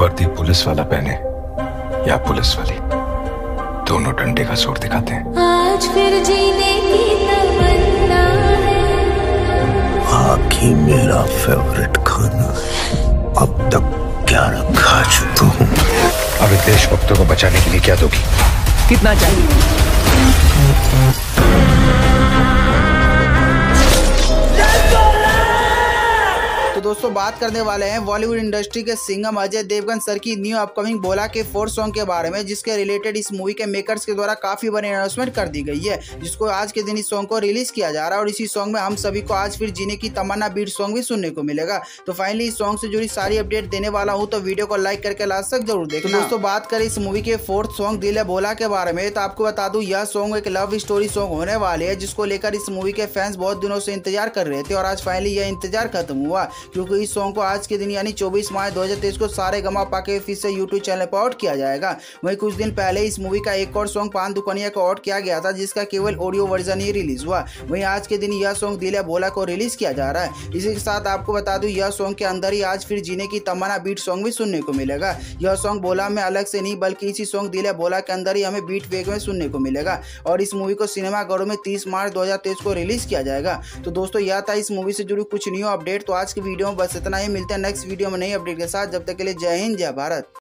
वर्दी पुलिस वाला पहने या पुलिस वाली। दोनों डंडे का ज़ोर दिखाते हैं। आज फिर जीने की तमन्ना है। आखी मेरा फेवरेट खाना। है अब तक ग्यारह खा चुका हूँ? अब देशभक्तों को बचाने के लिए क्या दोगी? कितना चाहिए? दोस्तों, बात करने वाले हैं बॉलीवुड इंडस्ट्री के सिंगम अजय देवगन सर की न्यू अपकमिंग बोला के फोर्थ सॉन्ग के बारे में, जिसके रिलेटेड इस मूवी के मेकर्स के द्वारा काफ़ी बड़ी अनाउंसमेंट कर दी गई है, जिसको आज के दिन इस सॉन्ग को रिलीज़ किया जा रहा है और इसी सॉन्ग में हम सभी को आज फिर जीने की तमन्ना बीट सॉन्ग भी सुनने को मिलेगा। तो फाइनली इस सॉन्ग से जुड़ी सारी अपडेट देने वाला हूँ तो वीडियो को लाइक करके लास्ट तक ज़रूर देखना। दोस्तों, बात करें इस मूवी के फोर्थ सॉन्ग दिल है बोला के बारे में तो आपको बता दूँ, यह सॉन्ग एक लव स्टोरी सॉन्ग होने वाले है, जिसको लेकर इस मूवी के फैंस बहुत दिनों से इंतज़ार कर रहे थे और आज फाइनली यह इंतज़ार खत्म हुआ क्योंकि इस सॉन्ग को आज के दिन यानी 24 मार्च 2023 को सारे गमा पाके फिर से यूट्यूब चैनल पर आउट किया जाएगा। वहीं कुछ दिन पहले इस मूवी का एक और सॉन्ग पान दुकानिया को आउट किया गया था, जिसका केवल ऑडियो वर्जन ही रिलीज़ हुआ। वहीं आज के दिन यह सॉन्ग दिल बोला को रिलीज़ किया जा रहा है। इसी के साथ आपको बता दूँ, यह सॉन्ग के अंदर ही आज फिर जीने की तमन्ना बीट सॉन्ग भी सुनने को मिलेगा। यह सॉन्ग बोला में अलग से नहीं, बल्कि इसी सॉन्ग दिल बोला के अंदर ही हमें बीट वेग में सुनने को मिलेगा। और इस मूवी को सिनेमाघरों में तीस मार्च दो हज़ार तेईस को रिलीज़ किया जाएगा। तो दोस्तों, यह था इस मूवी से जुड़ी कुछ न्यू अपडेट तो आज की वीडियो में बस इतना ही, मिलते हैं नेक्स्ट वीडियो में नई अपडेट के साथ। जब तक के लिए जय हिंद, जय भारत।